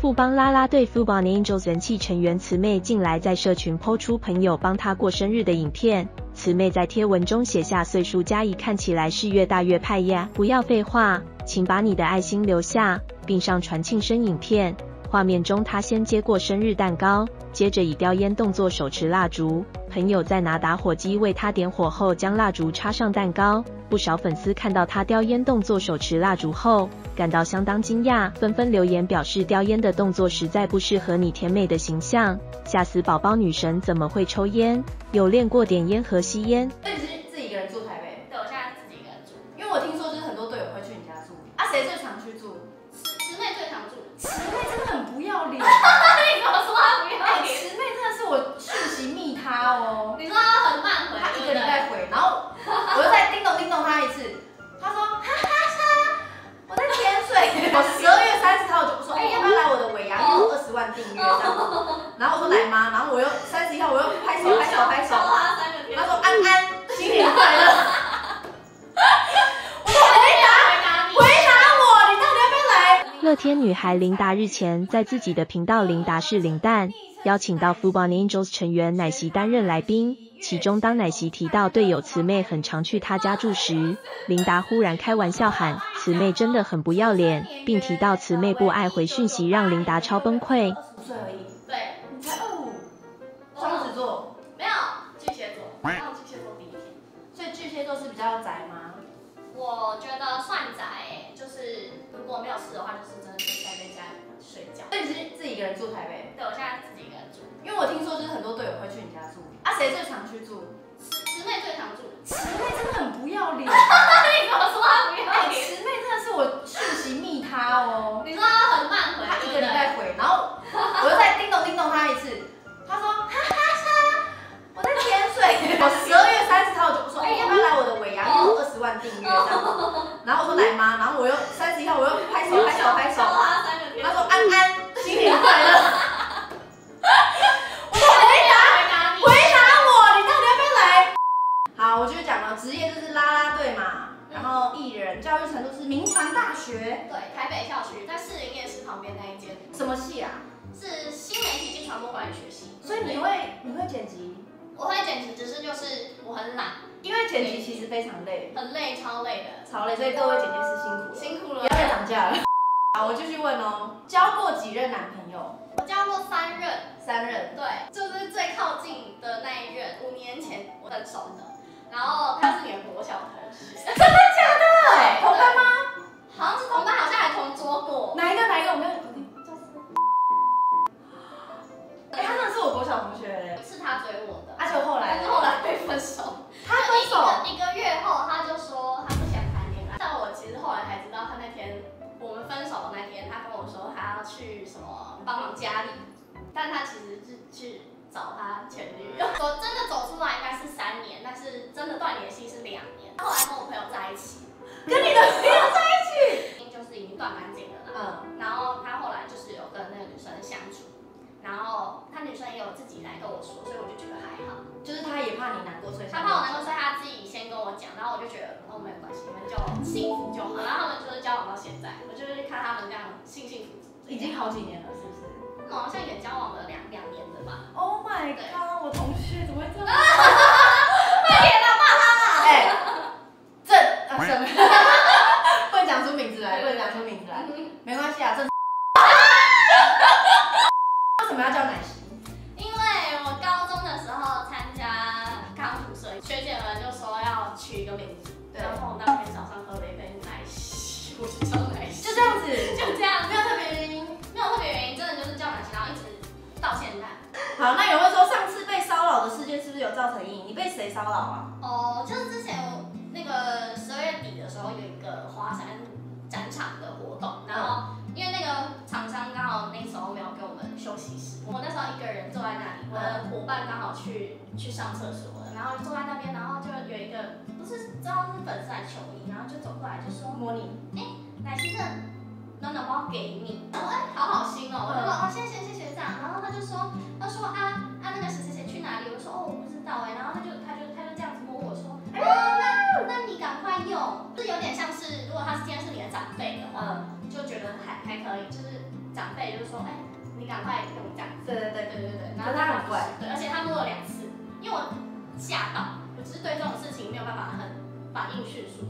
富邦啦啦队 Fubon Angels 人气成员慈妹近来在社群抛出朋友帮她过生日的影片。慈妹在贴文中写下岁数加一，看起来是越大越派呀！不要废话，请把你的爱心留下，并上传庆生影片。画面中，他先接过生日蛋糕，接着以叼烟动作手持蜡烛。朋友在拿打火机为他点火后，将蜡烛插上蛋糕。不少粉丝看到他叼烟动作手持蜡烛后，感到相当惊讶，纷纷留言表示叼烟的动作实在不适合你甜美的形象，吓死宝宝女神怎么会抽烟？有练过点烟和吸烟？那你是自己一个人住台北？对，我现在自己一个人住。因为我听说就是很多队友会去你家住，啊，谁最常去住？慈慈妹最常住。订阅这样，然后我说来吗？然后我又三十一号我又拍手拍手拍手，教她三个天。她说安安新年快乐。我说回答回答。回答我，你到底要不要来？乐天女孩琳达日前在自己的频道“琳达是林蛋”邀请到 Fubon Angels 成员奶昔担任来宾。其中，当奶昔提到队友慈妹很常去她家住时，琳达忽然开玩笑喊：“慈妹真的很不要脸”，并提到慈妹不爱回讯息，让琳达超崩溃。二十岁而已，对，你才二五，双子座，没有巨蟹座，然后巨蟹座第一天。所以巨蟹座是比较宅吗？我觉得算宅，就是如果没有事的话，就是真的就是待在家里睡觉。那你是自己一个人住台北？对，我现在自己一个人住。因为我听说就是很多队友会去你家住，啊，谁最常去住？慈慈妹最常住。又三十一号我又拍手拍手拍手教，她三个天。她说安安新年快乐。回答回答你。回答我，你到底要不要来？好，我就讲了，职业就是啦啦队嘛，然后艺人，教育程度是民传大学，对，台北校区在士林夜市旁边那一间，什么系啊？是新媒体及传播管理学系。所以你会你会剪辑，我会剪辑，只是就是我很懒，因为剪辑其实非常累，很累，超累的，超累，所以各位剪辑师辛苦了，辛苦了不要。再涨价了。好，我继续问哦，交过几任男朋友？我交过三任，三任。对，就是最靠近的那一任，五年前我分手的，然后他是你的国小同学，真的假的？对同班吗？好像是同班，好像还同桌过。哪一个？哪一个？我没有。哎，他真的是我国小同学哎，是他追我的，而且后来但是后来被分手。他分手，一个一个月后，他就说他不想谈恋爱。但我其实后来才知道，他那天我们分手的那天，他跟我说他要去什么帮忙家里，但他其实是去找他前女友。我真的走出来应该是三年，但是真的断联系是两年。后来跟我朋友在一起，跟你的朋友怕你难过，所以他怕我难过，所以他自己先跟我讲，然后我就觉得哦没有关系，你们就幸福就好。然后他们就是交往到现在，我就是看他们这样幸幸福福，已经好几年了，是不是好像也交往了两两年的吧。？Oh my god！我同学怎么会这样？快点啦，骂他啦！哎，郑啊郑，不能讲出名字来，不能讲出名字来，没关系啊，郑。为什么要叫奶要取一个名字，对然后我那天早上喝了一杯奶昔，我就叫奶昔，就这样子，就这样，没有特别原因。没有特别原因，真的就是叫奶昔，然后一直到现在。好，那有人会说上次被骚扰的事件是不是有造成阴影？你被谁骚扰啊？哦，就是之前伙伴刚好去去上厕所了然后坐在那边然后就有一个不是知道是粉丝来求你然后就走过来就说摸你哎奶昔的暖暖包给你。然后哎好好心哦我就说哦谢谢谢谢这样然后他就说他说啊啊那个谁谁谁去哪里？我说哦我不知道哎然后他就他就他就这样子摸我说哎那你赶快用。就有点像是如果他今天是你的长辈的话就觉得还还可以就是长辈就是说哎你赶快用这样子。对对对对对对，然可后是他很怪。对，而且他摸了两次，因为我吓到，我只是对这种事情没有办法很反应迅速，